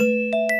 Música